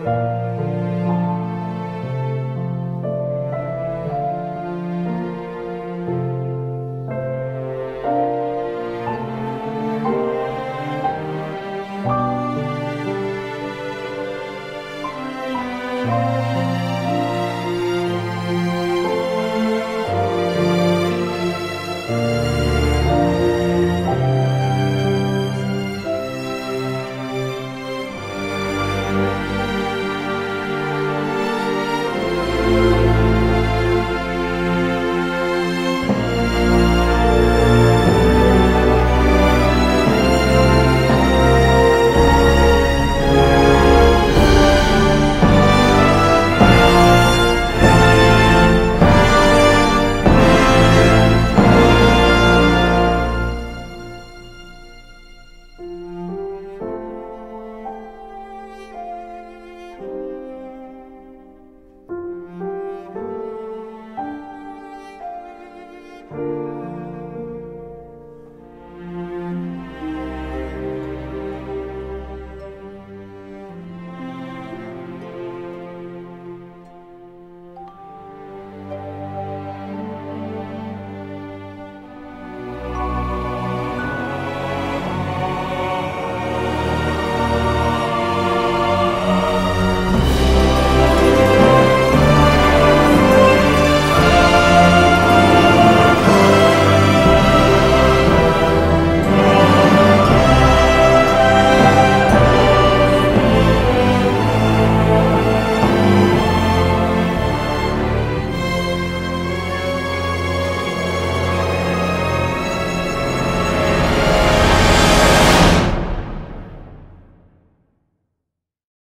Música